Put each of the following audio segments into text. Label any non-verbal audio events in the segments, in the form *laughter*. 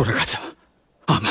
돌아가자. 아만.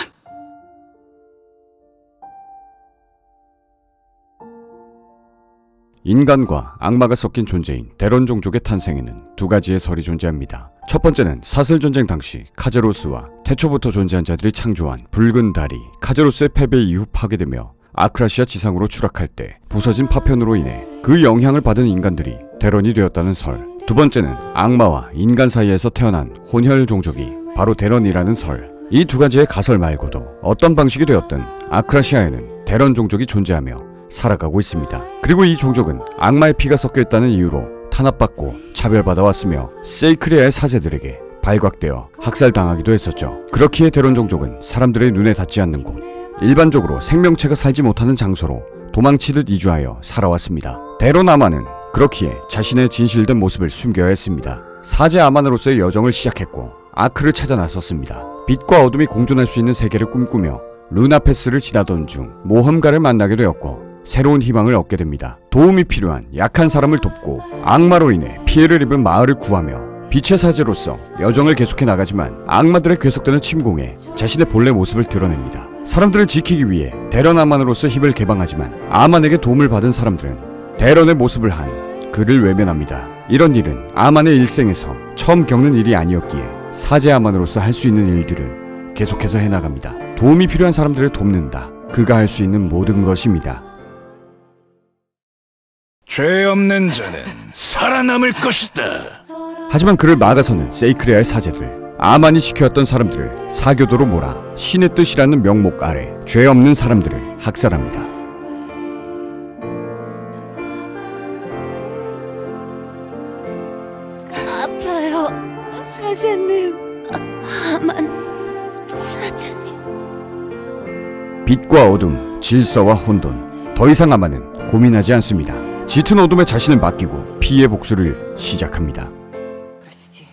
인간과 악마가 섞인 존재인 데런 종족의 탄생에는 두 가지의 설이 존재합니다. 첫 번째는 사슬 전쟁 당시 카제로스와 태초부터 존재한 자들이 창조한 붉은 달이 카제로스의 패배 이후 파괴되며 아크라시아 지상으로 추락할 때 부서진 파편으로 인해 그 영향을 받은 인간들이 데런이 되었다는 설. 두 번째는 악마와 인간 사이에서 태어난 혼혈 종족이 바로 데런이라는 설. 이 두 가지의 가설 말고도 어떤 방식이 되었든 아크라시아에는 데런 종족이 존재하며 살아가고 있습니다. 그리고 이 종족은 악마의 피가 섞여 있다는 이유로 탄압받고 차별받아 왔으며 세이크리아의 사제들에게 발각되어 학살당하기도 했었죠. 그렇기에 데론 종족은 사람들의 눈에 닿지 않는 곳, 일반적으로 생명체가 살지 못하는 장소로 도망치듯 이주하여 살아왔습니다. 데론 아마는 그렇기에 자신의 진실된 모습을 숨겨야 했습니다. 사제 아만으로서의 여정을 시작했고 아크를 찾아 나섰습니다. 빛과 어둠이 공존할 수 있는 세계를 꿈꾸며 루나페스를 지나던 중 모험가를 만나게 되었고 새로운 희망을 얻게 됩니다. 도움이 필요한 약한 사람을 돕고 악마로 인해 피해를 입은 마을을 구하며 빛의 사제로서 여정을 계속해 나가지만 악마들의 계속되는 침공에 자신의 본래 모습을 드러냅니다. 사람들을 지키기 위해 대런 아만으로서 힘을 개방하지만 아만에게 도움을 받은 사람들은 대런의 모습을 한 그를 외면합니다. 이런 일은 아만의 일생에서 처음 겪는 일이 아니었기에 사제 아만으로서 할 수 있는 일들을 계속해서 해나갑니다. 도움이 필요한 사람들을 돕는다. 그가 할 수 있는 모든 것입니다. 죄 없는 자는 살아남을 것이다. 하지만 그를 막아서는 세이크레아의 사제들 아만이 시켜왔던 사람들을 사교도로 몰아 신의 뜻이라는 명목 아래 죄 없는 사람들을 학살합니다. 아파요, 사장님. 아만 사장님. 빛과 어둠, 질서와 혼돈. 더 이상 아만은 고민하지 않습니다. 짙은 어둠에 자신을 맡기고 피해 복수를 시작합니다. Прости.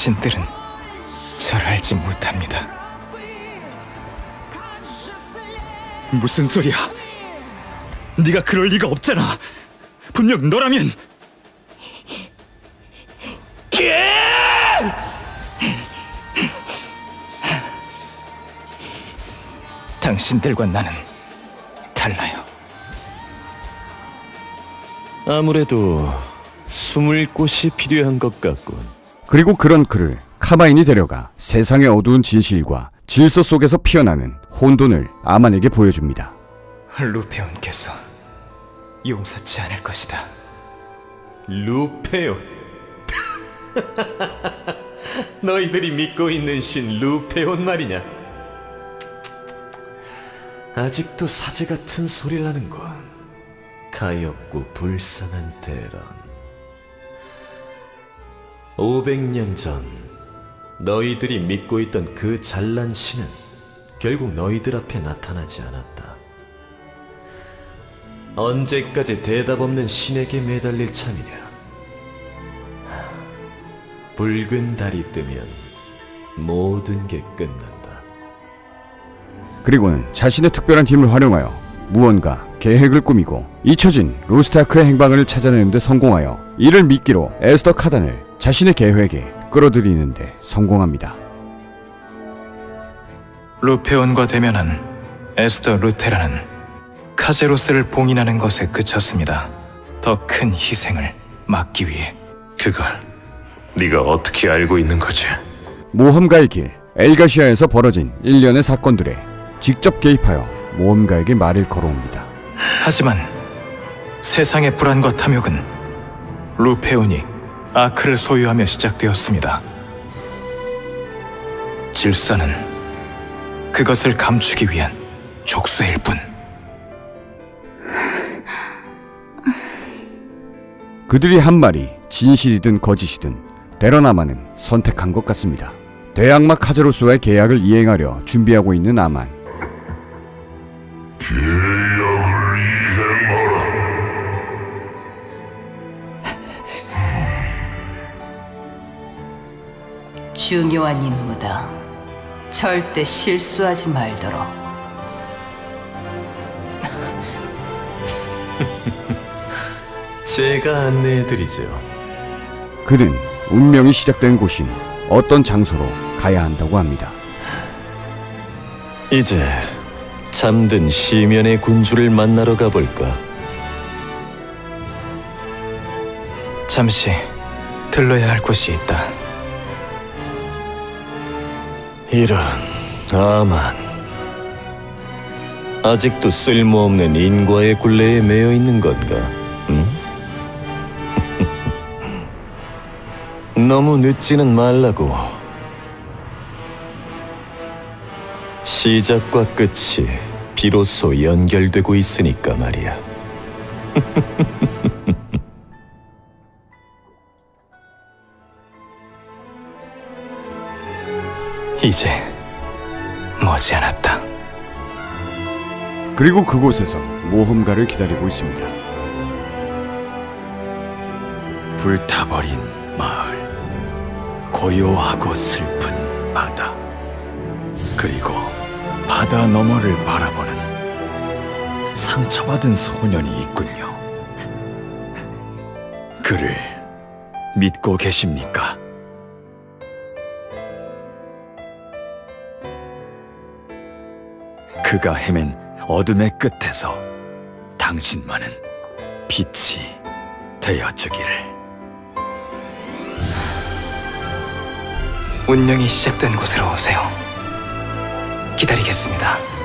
당신들은 절 알지 못합니다. 무슨 소리야? 네가 그럴 리가 없잖아. 분명 너라면 당신들과 나는 달라요. 아무래도 숨을 곳이 필요한 것 같군. 그리고 그런 그를 카마인이 데려가 세상의 어두운 진실과 질서 속에서 피어나는 혼돈을 아만에게 보여줍니다. 루페온께서 용서치 않을 것이다. 루페온. *laughs* 너희들이 믿고 있는 신 루페온 말이냐? 아직도 사제 같은 소리를 하는군. 가엾고 불쌍한 대런. 500년 전 너희들이 믿고 있던 그 잘난 신은 결국 너희들 앞에 나타나지 않았다. 언제까지 대답 없는 신에게 매달릴 참이냐? 하, 붉은 달이 뜨면 모든 게 끝난다. 그리고는 자신의 특별한 힘을 활용하여 무언가 계획을 꾸미고 잊혀진 로스타크의 행방을 찾아내는 데 성공하여 이를 미끼로 에스더 카단을 자신의 계획에 끌어들이는데 성공합니다. 루페온과 대면한 에스더 루테라는 카제로스를 봉인하는 것에 그쳤습니다. 더 큰 희생을 막기 위해 그걸 네가 어떻게 알고 있는 거지? 모험가의 길 엘가시아에서 벌어진 일련의 사건들에 직접 개입하여 모험가에게 말을 걸어옵니다. 하지만 세상의 불안과 탐욕은 루페온이 아크를 소유하며 시작되었습니다. 질서는 그것을 감추기 위한 족쇄일 뿐. 그들이 한 말이 진실이든 거짓이든 데러나만은 선택한 것 같습니다. 대악마 카제로스와의 계약을 이행하려 준비하고 있는 아만. 계약 중요한 임무다. 절대 실수하지 말도록. *laughs* 제가 안내해드리죠. 그는 운명이 시작된 곳인 어떤 장소로 가야 한다고 합니다. 이제 잠든 시면의 군주를 만나러 가볼까? 잠시 들러야 할 곳이 있다. 이런 아만 아직도 쓸모없는 인과의 굴레에 매여 있는 건가? 응? *laughs* 너무 늦지는 말라고. 시작과 끝이 비로소 연결되고 있으니까 말이야. *laughs* 이제 머지않았다. 그리고 그곳에서 모험가를 기다리고 있습니다. 불타버린 마을 고요하고 슬픈 바다 그리고 바다 너머를 바라보는 상처받은 소년이 있군요 그를 믿고 계십니까? 그가 헤맨 어둠의 끝에서 당신만은 빛이 되어주기를 운명이 시작된 곳으로 오세요. 기다리겠습니다.